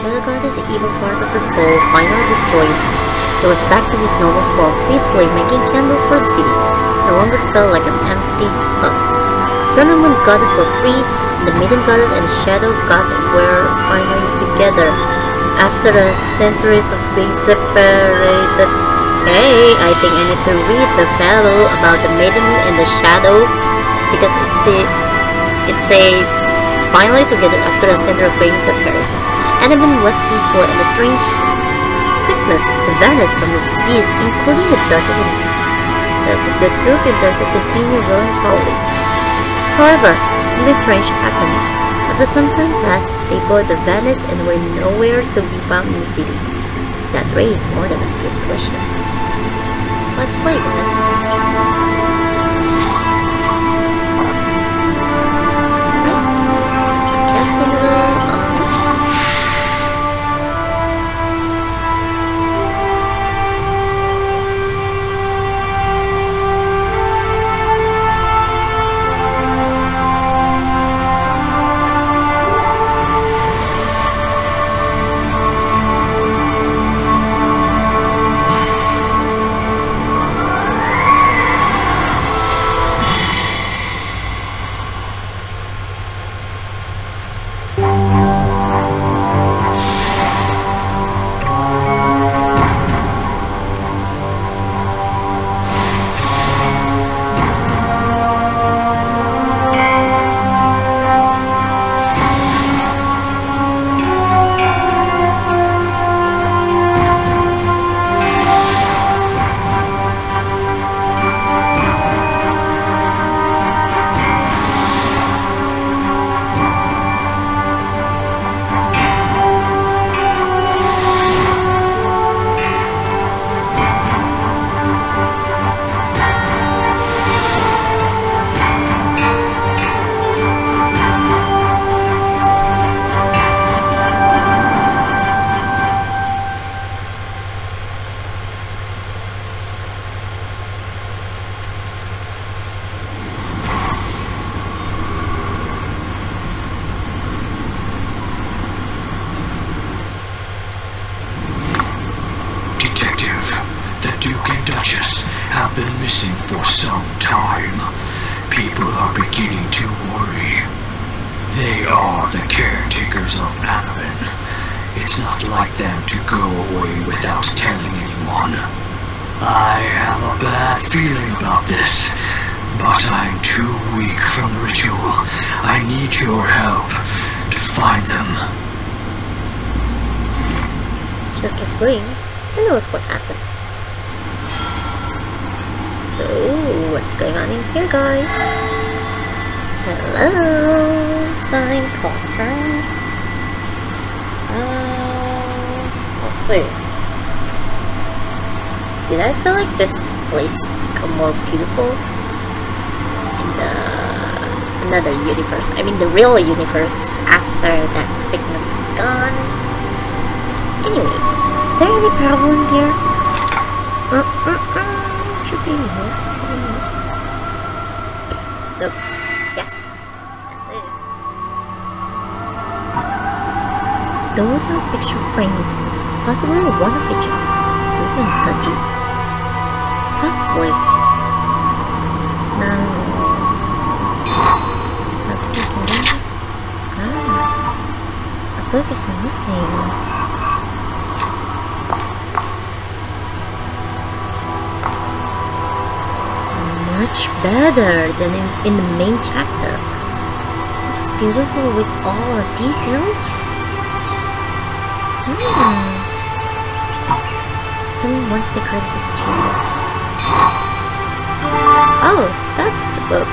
Shadow God is the evil part of his soul finally destroyed, he was back to his normal form, peacefully making candles for the city. No longer felt like an empty. The Sun and Moon Goddess were free, the Maiden Goddess and Shadow God were finally together. After centuries of being separated, hey, I think I need to read the fellow about the Maiden and the Shadow, because it's a, it's a finally together after a century of being separated. Anaben was peaceful and the strange sickness vanished from the disease, including the dust and the dirt and dust continue rolling slowly. However, something strange happened. After some time passed, they both vanished and were nowhere to be found in the city. That raised more than a few questions. Let's play, guys. Detective, I have a bad feeling about this, but I'm too weak from the ritual. I need your help to find them. Chapter Green, who knows what happened. So, what's going on in here, guys? Hello, sign clocker. Uh, let's see. Did I feel like this place become more beautiful in the another universe? I mean, the real universe after that sickness is gone. Anyway, is there any problem here? Uh, should be here. Nope. Yes. Those are picture frame. Possibly one of each. Can touch it. Possibly. Now. Nothing we can do. Ah. A book is missing. much better than in, in the main chapter. It's beautiful with all the details. Hmm. Then once they create this chamber. Oh, that's the book.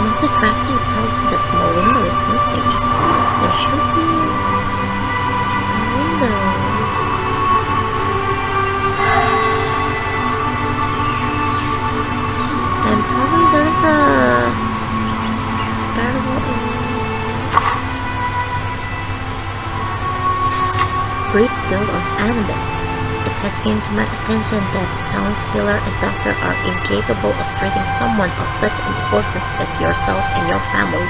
One of the crafting tiles with a small window is missing. There should be a window. And probably there's a barrel in Great deal of Anaben. Has came to my attention that town's healer and doctor are incapable of treating someone of such importance as yourself and your family.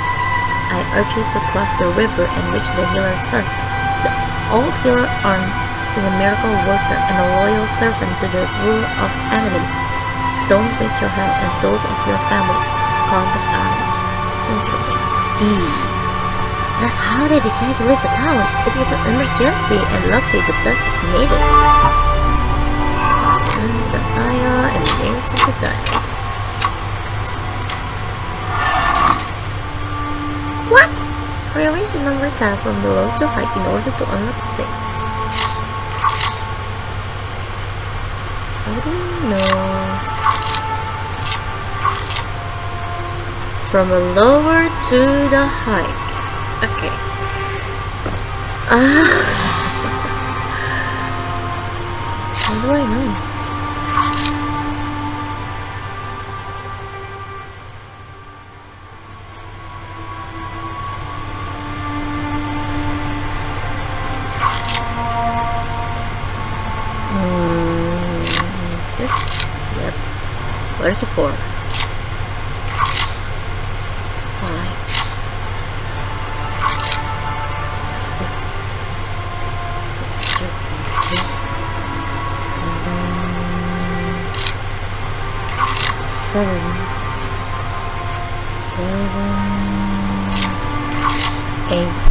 I urge you to cross the river and reach the healer's hut. The old healer Arn is a miracle worker and a loyal servant to the ruler of enemy. Don't waste your health and those of your family. Contact Arn. Sincerely. E. That's how they decided to leave the town. It was an emergency and luckily the Duchess made it. Dial and is the dial. What? Rearrange the number tab from the low to high in order to unlock the safe. I don't know. From the lower to the high. Okay. Ah. How do I know? Where's the four? Five.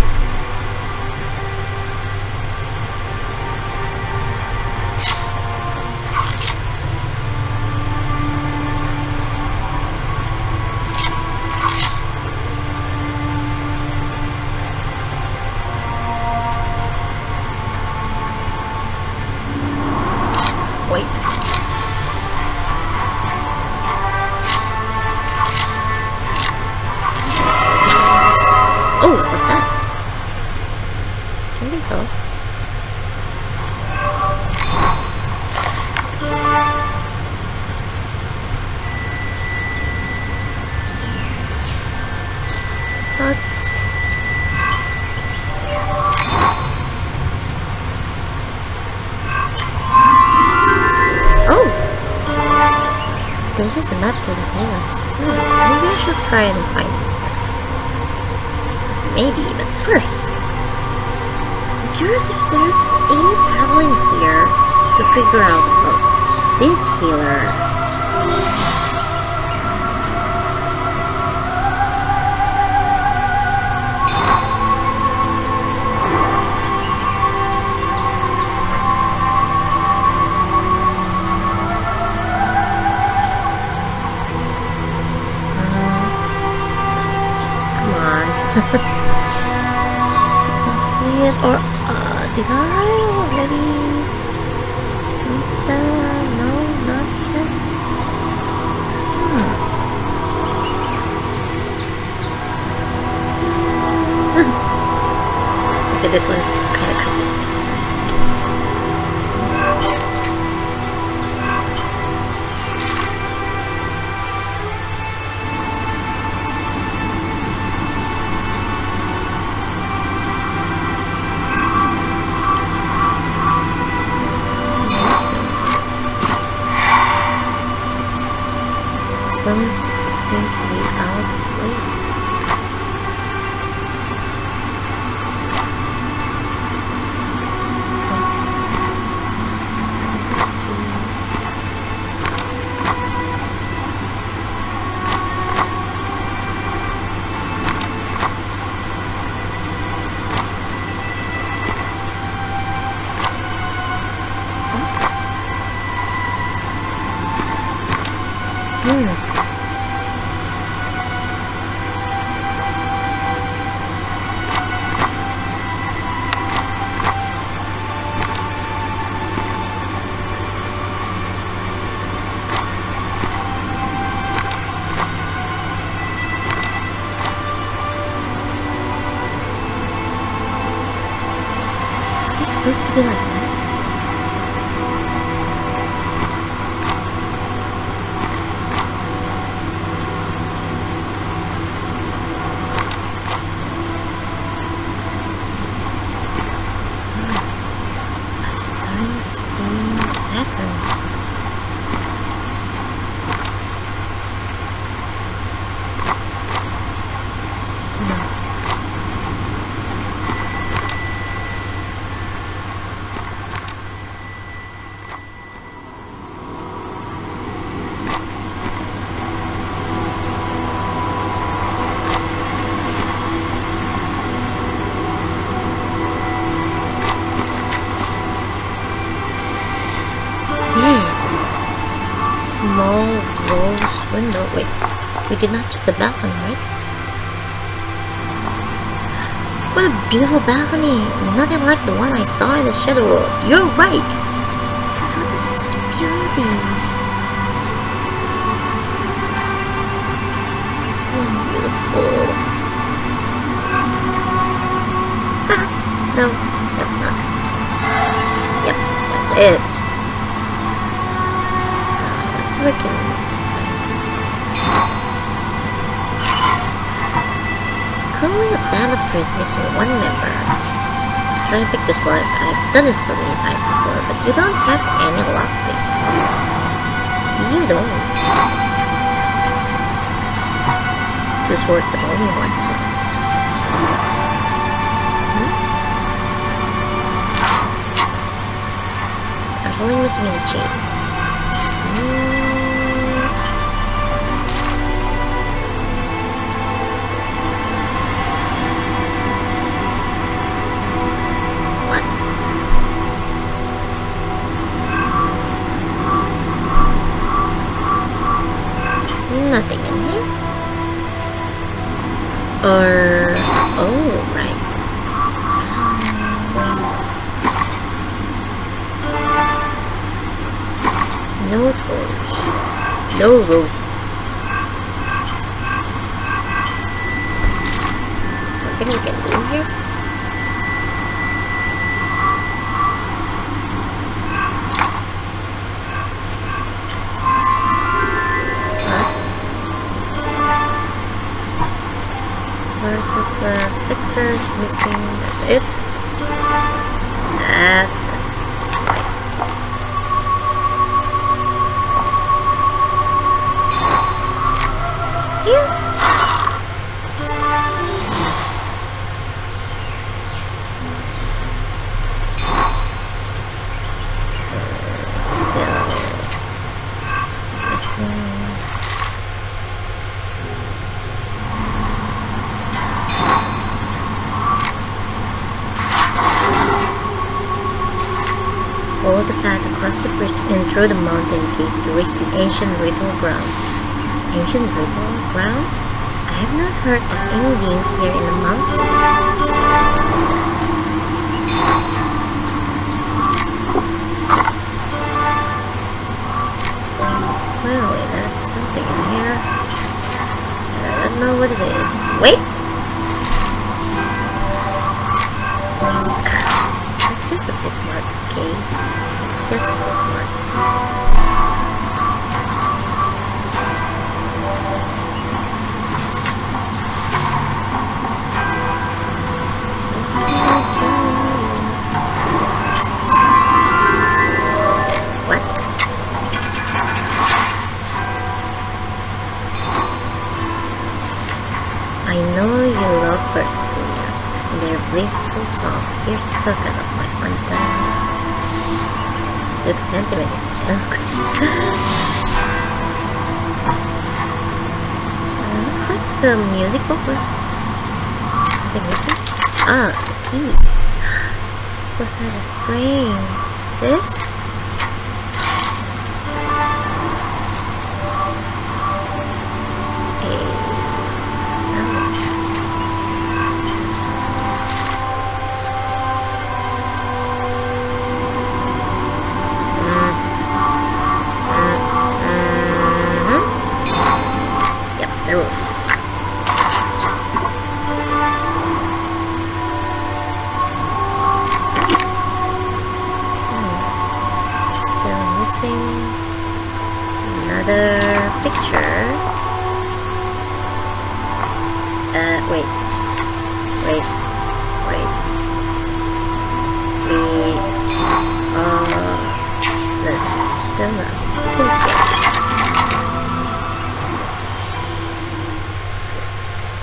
Try and find. Maybe, but first. I'm curious if there's any problem here to figure out about this healer. Did not check the balcony, right? What a beautiful balcony! Nothing like the one I saw in the Shadow World. You're right! This one is such beauty. So beautiful. Ah, no, that's not. Yep, that's it. A band of missing one member. Try to pick this lock. I've done this so many times before, but you don't have any lockpick. You don't. Two sword, but only one sword. Hmm? There's only missing in the chain. Hmm. No Follow the path across the bridge and through the mountain gate to reach the ancient ritual ground. Ancient ritual ground? I have not heard of any being here in the mountain. Clearly, there's something in here. I don't know what it is. Wait! Okay? It's just. What? I know you love birthday their blissful song. Here's a The sentiment is eloquent. Uh, looks like the music was something missing. Ah, the key. It's supposed to have a spring. This?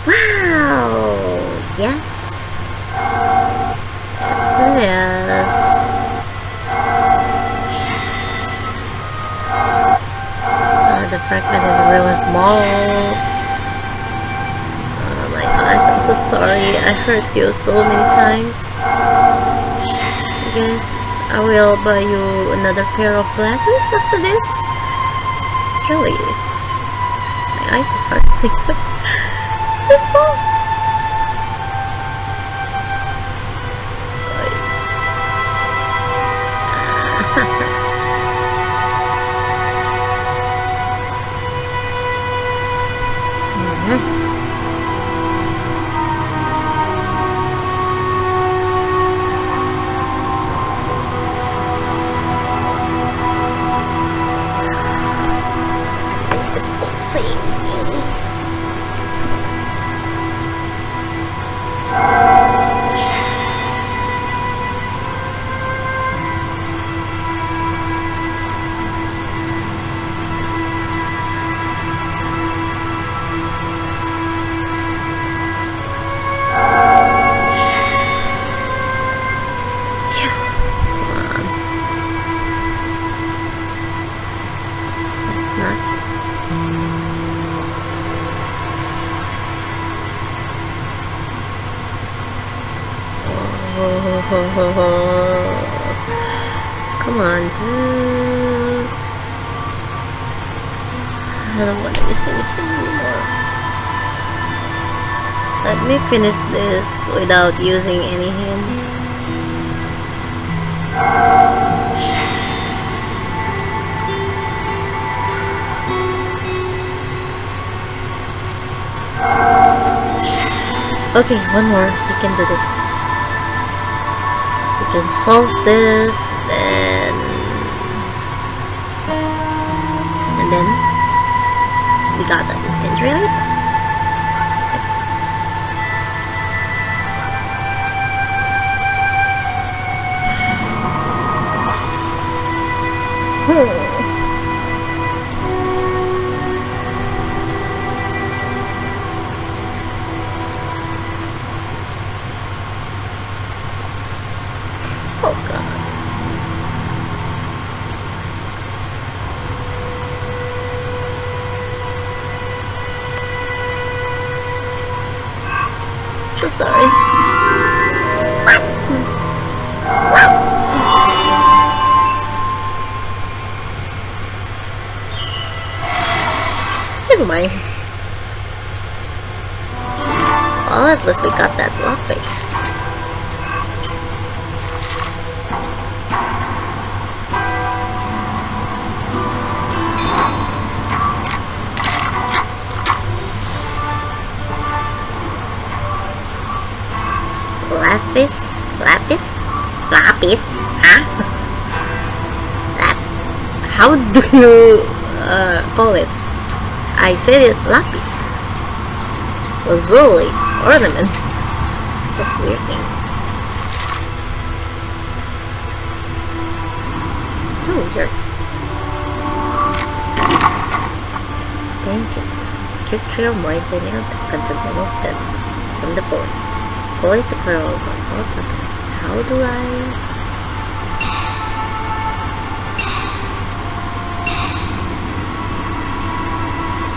Wow! Yes. Yes, yes. Uh, the fragment is really small. Uh, my eyes, I'm so sorry. I hurt you so many times. I guess I will buy you another pair of glasses after this. It's My eyes is hard. it's too small. It's dude. I don't want to anymore. Let me finish this without using any hand. Okay, one more. We can do this. We can solve this, got the item. Hmm. So sorry. Never mind. Well, at least we got that lockpick. Lapis? Lapis? Lapis? Huh? How do you uh, call this? I said it lapis. Lazuli. Ornament. That's weird thing. So weird. Thank you. Keep trail more than you to remove them from the board. Always declare over. What the How do I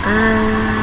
Ah.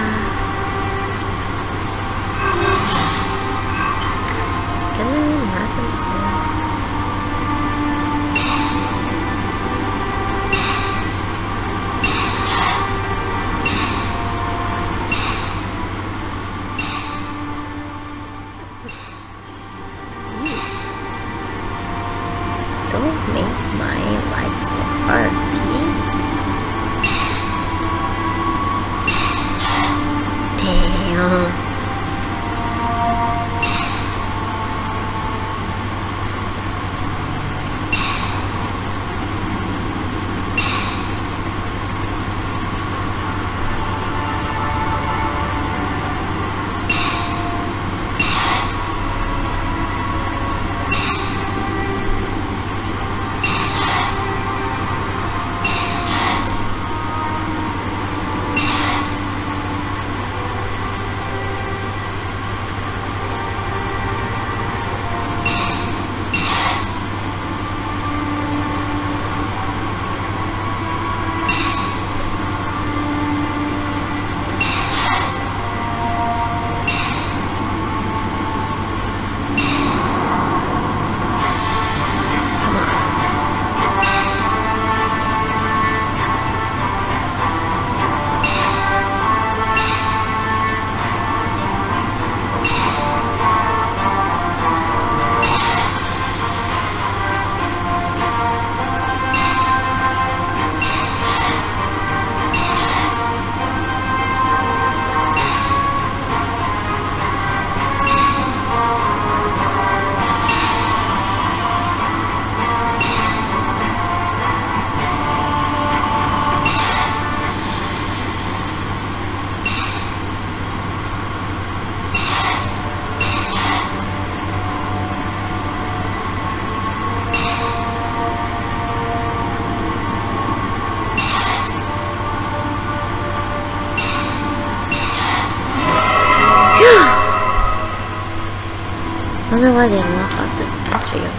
I wonder why they lock up the atrium.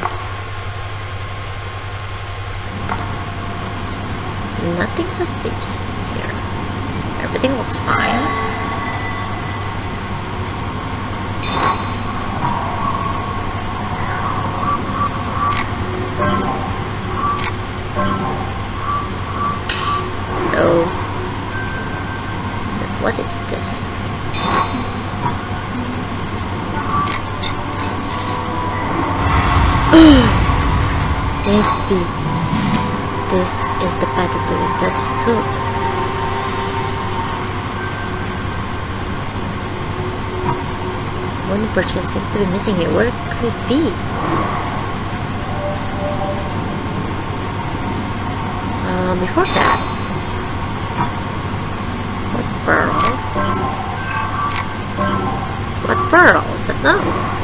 Nothing suspicious in here. Everything looks fine. No. Then what is this? Maybe this is the path that the Duchess. One purchase seems to be missing here. Where could it be? Um, before that, what pearl? What pearl? But no.